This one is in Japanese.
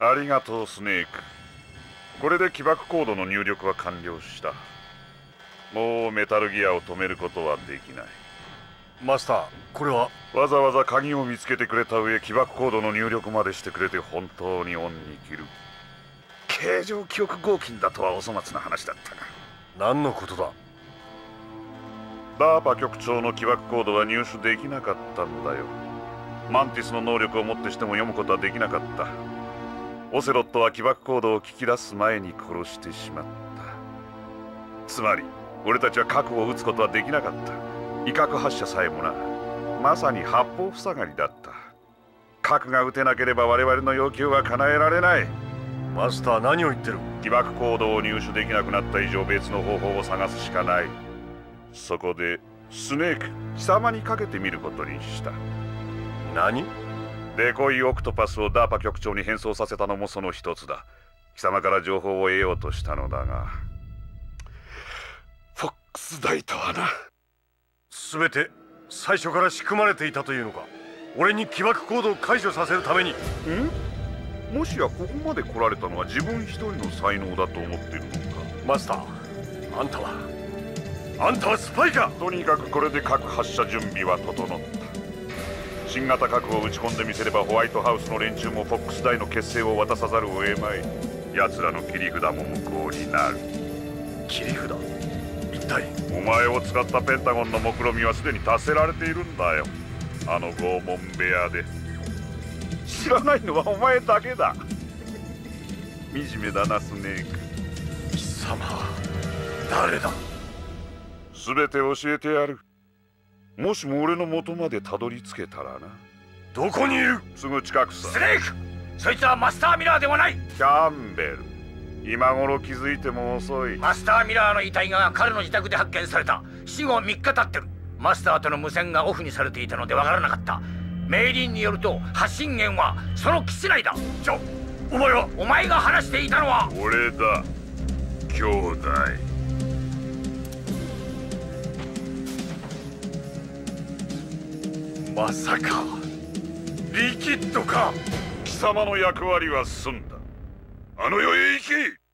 ありがとうスネーク。これで起爆コードの入力は完了した。もうメタルギアを止めることはできない。マスターこれは？わざわざ鍵を見つけてくれた上起爆コードの入力までしてくれて本当に恩に着る。形状記憶合金だとはお粗末な話だったが。何のことだ？ダーパ局長の起爆コードは入手できなかったんだよ。マンティスの能力をもってしても読むことはできなかったオセロットは起爆コードを聞き出す前に殺してしまった。つまり俺たちは核を撃つことはできなかった。威嚇発射さえもなまさに八方塞がりだった。核が撃てなければ我々の要求は叶えられない。マスター何を言ってる？起爆コードを入手できなくなった以上別の方法を探すしかない。そこでスネーク貴様にかけてみることにした。何？デコイオクトパスをダーパ局長に変装させたのもその一つだ。貴様から情報を得ようとしたのだが。フォックス大とはな。全て最初から仕組まれていたというのか。俺に起爆コードを解除させるために。ん？もしやここまで来られたのは自分一人の才能だと思っているのか。マスターあんたは。あんたはスパイか。とにかくこれで核発射準備は整った新型核を打ち込んでみせればホワイトハウスの連中もフォックス大の結成を渡さざるを得まい。奴らの切り札も無効になる。切り札？一体？お前を使ったペンタゴンの目論見はすでに達せられているんだよ。あの拷問部屋で。知らないのはお前だけだ。惨めだなスネーク。貴様誰だ？全て教えてやるもしも俺の元までたどり着けたらな。どこにいる？すぐ近くさ。スネーク！そいつはマスターミラーではない。キャンベル。今頃気づいても遅い。マスターミラーの遺体が彼の自宅で発見された。死後3日経ってる。マスターとの無線がオフにされていたのでわからなかった。メイリンによると発信源はその基地内だ。ちょお前は？お前が話していたのは。俺だ。兄弟まさか。リキッドか。貴様の役割は済んだ。あの世へ行け。